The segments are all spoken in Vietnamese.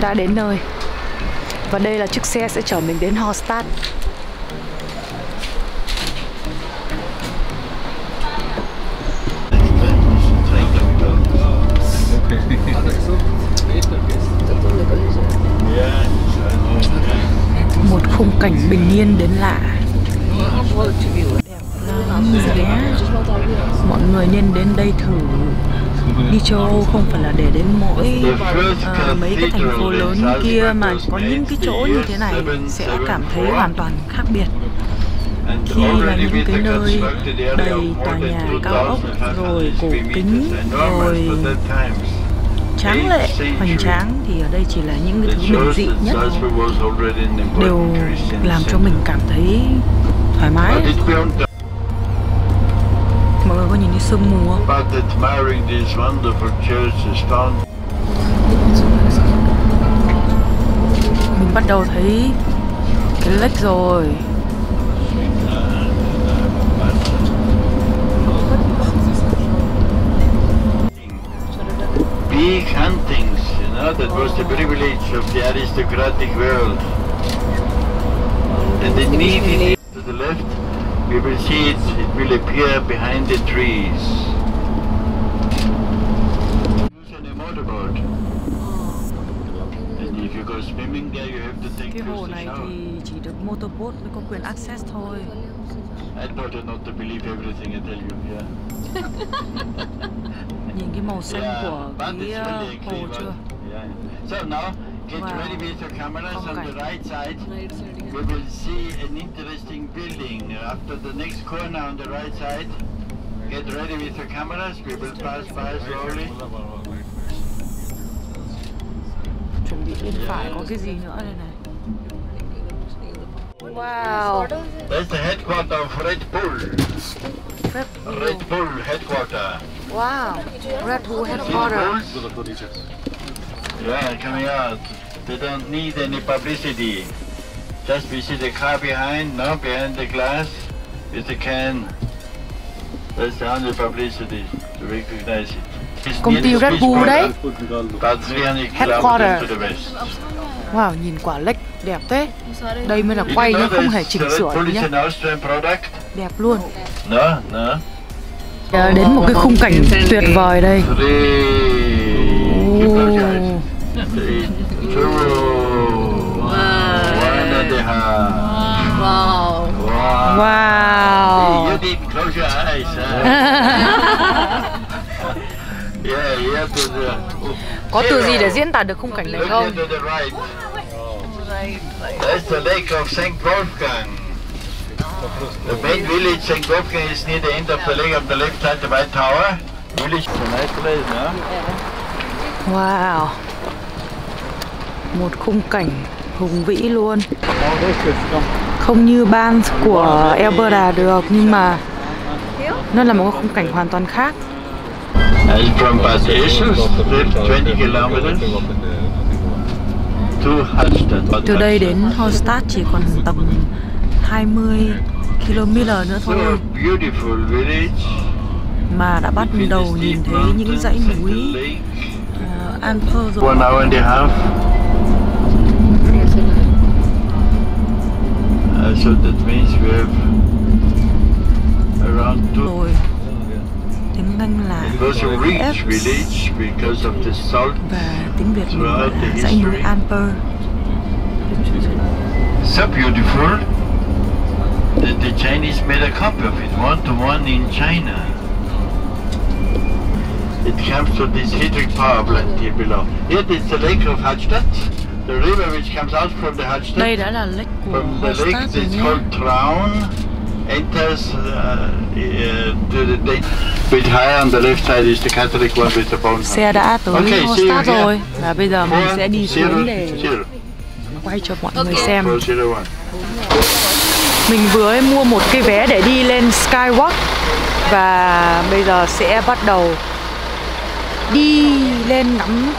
Đã đến nơi. Và đây là chiếc xe sẽ chở mình đến Hallstatt Một khung cảnh bình yên đến lạ. Đẹp Mọi người nên đến đây thử. Đi châu Âu không phải là để đến mỗi uh, mấy cái thành phố lớn kia mà có những cái chỗ như thế này sẽ cảm thấy hoàn toàn khác biệt. Khi là những cái nơi đầy tòa nhà cao ốc rồi cổ kính rồi tráng lệ hoành tráng thì ở đây chỉ là những cái thứ bình dị nhất đều làm cho mình cảm thấy thoải mái. Mọi người có nhìn thấy sương mù? But admiring these wonderful churches found Mình bắt đầu thấy cái lake rồi big huntings, you know, that was the privilege of the aristocratic world. And immediately to the left, we will see it, it will appear behind the trees. Use a motorboat. And if you go swimming there, you have to take Cái hồ này thì chỉ được motorboat mới có quyền access thôi I told you not to believe everything I tell you, yeah. Nhìn cái màu xanh Yeah, của cái uh, really hồ chưa? Yeah. So now, get Wow. ready with your cameras Phong on the cảnh. right side. We will see an interesting building after the next corner on the right side. Get ready with your cameras. We will pass by slowly. Chuẩn bị bên phải có cái gì nữa đây này Wow That's the headquarters of Red Bull. Red Red Bull headquarters. Wow Red Bull headquarters? Yeah, coming out. They don't need any publicity. Just we see the car behind, no, behind the glass, with the can. That's the only publicity to recognize it. It's Công ty the Red Bull đấy. About 300 Headquarter. Wow nhìn quả lake đẹp thế Đây mới là quay nhá không hề chỉnh sửa nhá? Đẹp luôn no. Ờ, Đến một cái khung cảnh tuyệt vời đây Three. Huh? yeah, to. Có từ gì để diễn tả được khung cảnh này không? That's the lake of St. Wolfgang. The main village, St. Wolfgang, is near the end of the lake on the left side, the White Tower. Village, it's a nice place, no? Wow Một khung cảnh hùng vĩ luôn Không như ban của Alberta được Nhưng mà Nó là một khung cảnh hoàn toàn khác from Bad Eschus, 20 kilometers to Hallstatt. Từ đây đến Hallstatt chỉ còn tầm 20 km nữa thôi. Mà đã bắt đầu nhìn thấy những dãy núi uh, Alper rồi One hour and a half. Uh, so that means we have around two. rồi tiếng Anh là It was a rich F village because of the salt. và tiếng Việt mình Throughout là the dãy núi history. Alper So beautiful that the Chinese made a copy of it, one to one in China. It comes to this hydric power plant here below. Here is the lake of Hallstatt, the river which comes out from the Hallstatt. đây đã là lake của From the lake, Hallstatt rồi it's nhé called Traun, enters uh, uh, to the Dane. bit higher on the left side is the Catholic one with the bone. xe đã tới Okay, here. rồi và bây giờ mình sẽ đi xuống để quay cho mọi người xem mình vừa mua một cái vé để đi lên Skywalk và bây giờ sẽ bắt đầu đi lên ngắm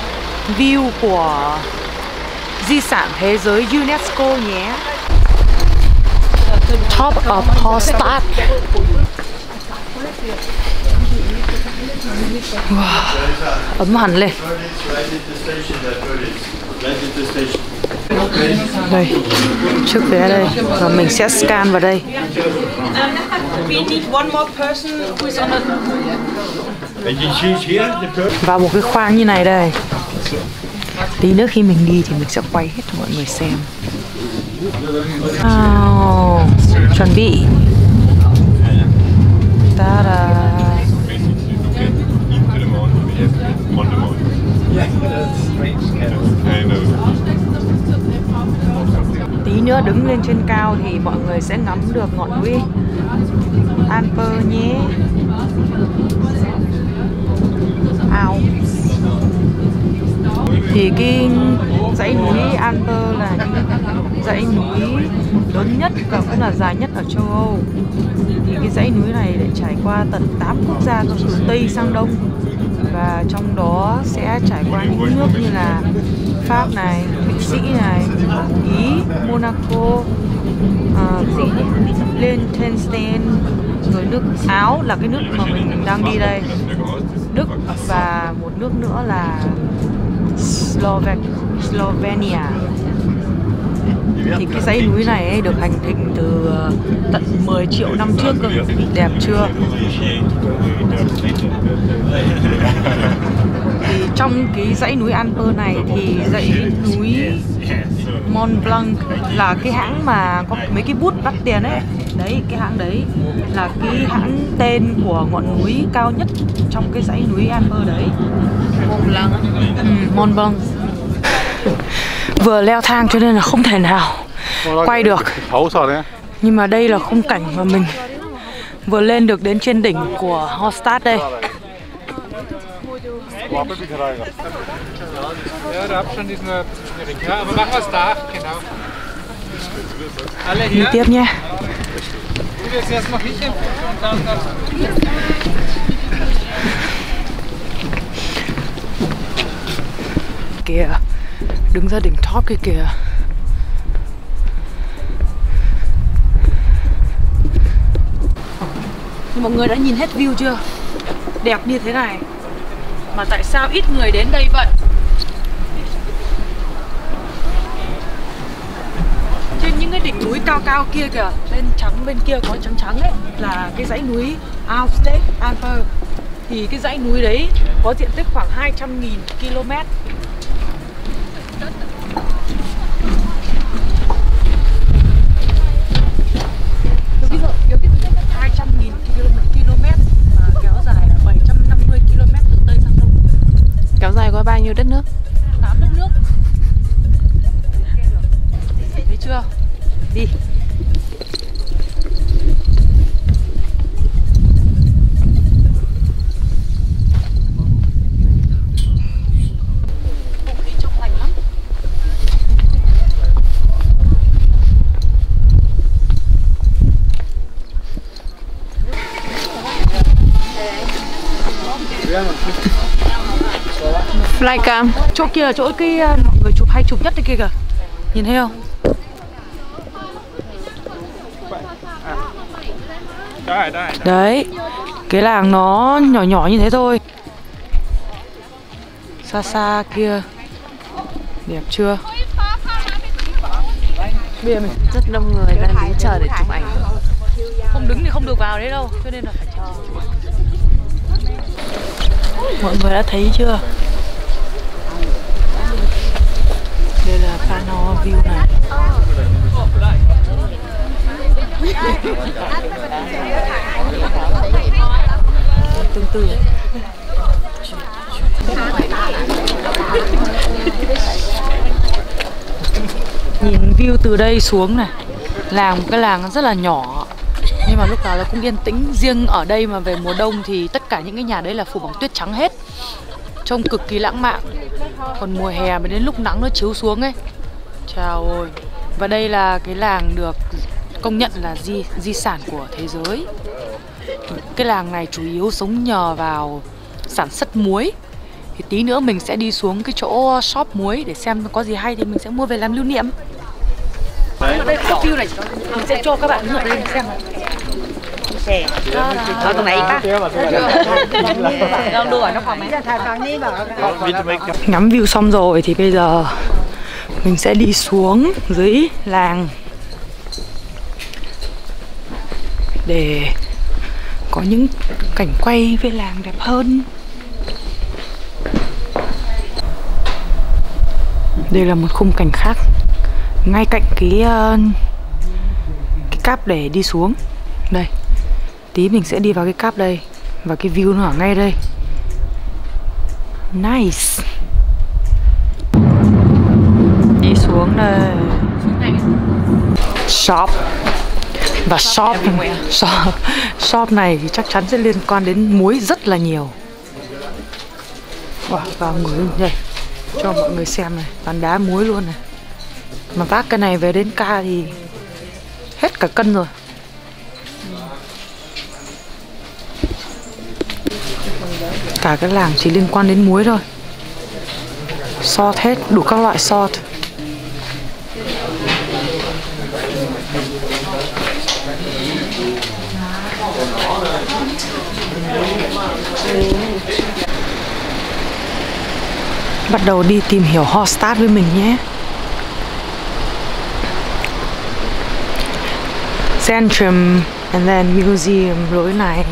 view của di sản thế giới UNESCO nhé. Top of Hallstatt. wow. ấm hẳn lên. Đây, trước vé đây. Và mình sẽ scan vào đây. Vào một cái khoang như này đây. Tí nữa khi mình đi thì mình sẽ quay hết cho mọi người xem wow. chuẩn bị. Ta da tí nữa đứng lên trên cao thì mọi người sẽ ngắm được ngọn núi. Alper nhé. Ao. Thì cái dãy núi Alper là những dãy núi lớn nhất và cũng là dài nhất ở châu Âu. Thì cái dãy núi này lại trải qua tận 8 quốc gia từ Tây sang Đông. Và trong đó sẽ trải qua những nước như là Pháp này, Thụy Sĩ này, Ý, Monaco, ờ, uh, Liechtenstein, rồi nước Áo là cái nước mà mình đang đi đây, Đức và một nước nữa là Slovak Slovenia thì cái dãy núi này ấy được hành thịnh từ ờ, tận 10 triệu năm trước cơ. Đẹp chưa? Thì trong cái dãy núi Alper này thì dãy núi Mont Blanc là cái hãng mà có mấy cái bút đắt tiền ấy. Đấy cái hãng đấy là cái hãng tên của ngọn núi cao nhất trong cái dãy núi Alper đấy. Mont Blanc ừ, Mont Blanc vừa leo thang cho nên là không thể nào quay được. Nhưng mà đây là khung cảnh mà mình vừa lên được đến trên đỉnh của Hallstatt đây. Đi tiếp nhé. Kìa đứng ra đỉnh top kia kìa. Nhưng mọi người đã nhìn hết view chưa? Đẹp như thế này. Mà tại sao ít người đến đây vậy? Trên những cái đỉnh núi cao cao kia kìa, bên trắng bên kia có trắng trắng ấy, là cái dãy núi Alpstead Alper thì cái dãy núi đấy có diện tích khoảng 200.000 km Ví dụ, 200.000 km mà kéo dài là 750 km từ Tây sang Đông Kéo dài qua bao nhiêu đất nước? 8 đất nước Thấy chưa? Đi Không khí trong lành lắm Flycam Chỗ kia chỗ cái uh, mọi người chụp hay chụp nhất đấy kia kìa Nhìn thấy không? Đấy Cái làng nó nhỏ nhỏ như thế thôi Xa xa kia Đẹp chưa? Rất đông người đang đứng chờ để chụp ảnh không đứng thì không được vào đấy đâu Cho nên là phải Mọi người đã thấy chưa? Đây là Pano View này. Tương tự. Nhìn view từ đây xuống này Làng một cái làng rất là nhỏ. Nhưng mà lúc nào nó cũng yên tĩnh Riêng ở đây mà về mùa đông thì tất cả những cái nhà đấy là phủ bằng tuyết trắng hết. Trông cực kỳ lãng mạn. Còn mùa hè mà đến lúc nắng nó chiếu xuống ấy. Chào ơi Và đây là cái làng được công nhận là di, di sản của thế giới. Cái làng này chủ yếu sống nhờ vào sản xuất muối. Thì tí nữa mình sẽ đi xuống cái chỗ shop muối để xem có gì hay thì mình sẽ mua về làm lưu niệm. Ở đây có view này. Mình sẽ cho các bạn ở đây xem này ở tầng này ba lon đùa nó mấy ngắm view xong rồi thì bây giờ mình sẽ đi xuống dưới làng để có những cảnh quay về làng đẹp hơn. Đây là một khung cảnh khác ngay cạnh cái uh, cái cáp để đi xuống. Đây tí mình sẽ đi vào cái cáp đây và cái view nó ở ngay đây. Nice. Đi xuống đây. Shop. Và shop shop, shop này thì chắc chắn sẽ liên quan đến muối rất là nhiều. Wow, vào luôn. Đây cho mọi người xem này toàn đá muối luôn này. Mà vác cái này về đến ca thì hết cả cân rồi cả cái làng chỉ liên quan đến muối thôi. Sọt hết, đủ các loại sọt bắt đầu đi tìm hiểu Hallstatt với mình nhé. Centrum, and then museum lối này.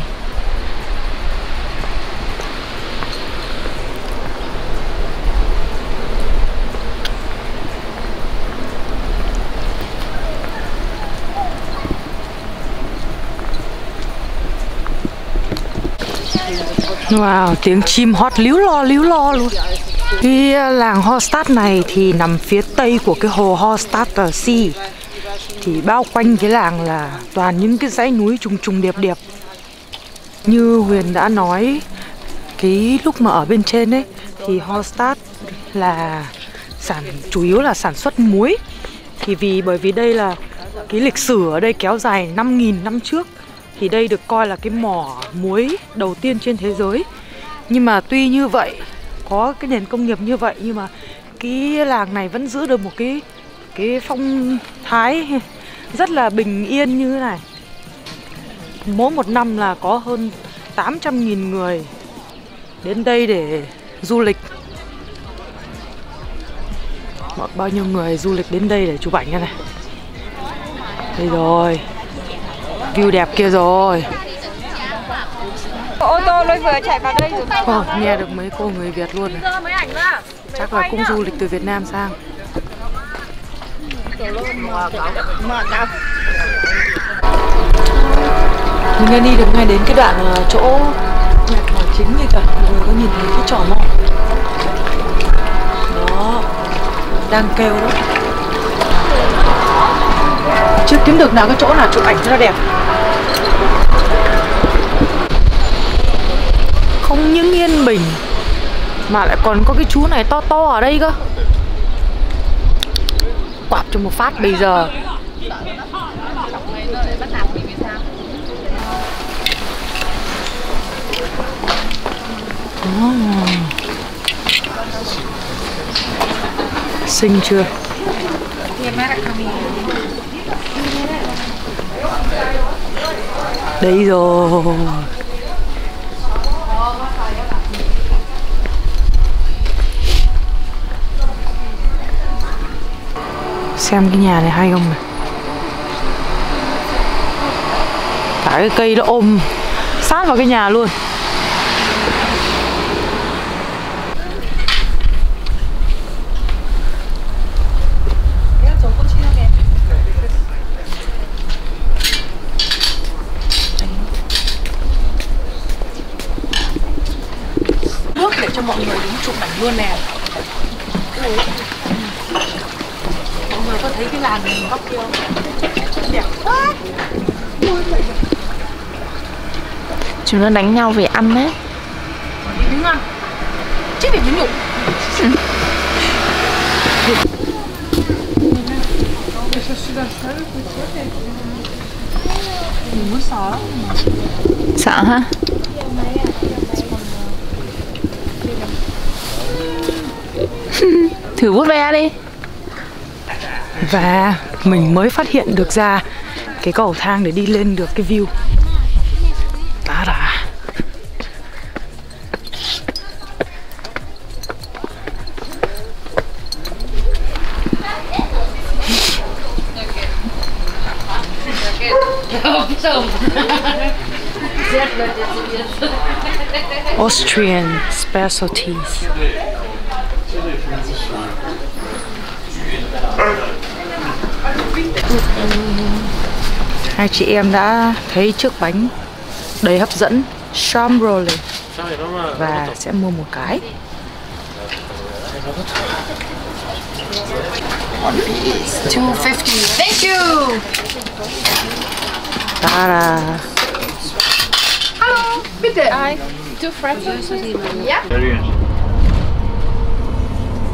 Wow, tiếng chim hót líu lo líu lo luôn. Cái ờ, làng Hallstatt này thì nằm phía tây của cái hồ Hallstatter Sea Thì bao quanh cái làng là toàn những cái dãy núi trùng trùng điệp điệp. Như Huyền đã nói Cái lúc mà ở bên trên ấy Thì Hallstatt là sản chủ yếu là sản xuất muối. Thì vì bởi vì đây là cái lịch sử ở đây kéo dài 5.000 năm trước thì đây được coi là cái mỏ muối đầu tiên trên thế giới. Nhưng mà tuy như vậy, có cái nền công nghiệp như vậy, nhưng mà cái làng này vẫn giữ được một cái cái phong thái rất là bình yên như thế này. Mỗi một năm là có hơn 800.000 người đến đây để du lịch. Bao nhiêu người du lịch đến đây để chụp ảnh như này. Đây rồi view đẹp kia rồi. Ô tô nó vừa chạy vào đây. Rồi oh, nghe được mấy cô người Việt luôn này. chắc là cũng du lịch từ Việt Nam sang. Mình đang đi được ngay đến cái đoạn ờ, chỗ nhạc mỏ chính này cả mọi người có nhìn thấy cái trò mỏ đó. Đang kêu đó kiếm được nào cái chỗ nào chụp ảnh cho nó đẹp. Không những yên bình, mà lại còn có cái chú này to to ở đây cơ. Quạp cho một phát bây giờ. Oh. xinh chưa? Đây rồi. Xem cái nhà này hay không này. Cả cái cây nó ôm sát vào cái nhà luôn mọi người đứng chụp ảnh luôn nè. Mọi người có thấy cái làn góc kia không? Đẹp quá. Chúng nó đánh nhau về ăn đấy. Đi đứng ăn. Chết để miếng nhục. Sợ hả Thử vuốt ve đi. Và mình mới phát hiện được ra Cái cầu thang để đi lên được cái view. Ta đã Don't Austrian specialties hai chị em đã thấy chiếc bánh đầy hấp dẫn Sham và sẽ mua một cái 250. Thank you. Ta-da. Hallo, bitte. Two pretzels. Ja. Very good.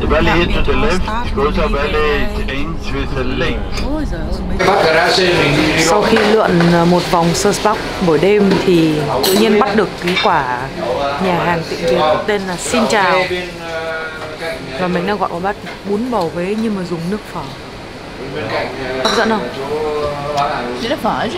The valley here to the left goes a valley it ends with a lake. Ôi giời ơi, mấy- Sau khi lượn ờ, một vòng Search buổi đêm thì tự nhiên bắt được cái quả nhà hàng tiệm Việt tên là Xin Chào và mình đang gọi một bát bún bò Huế nhưng mà dùng nước phở hấp dẫn không? Är det för.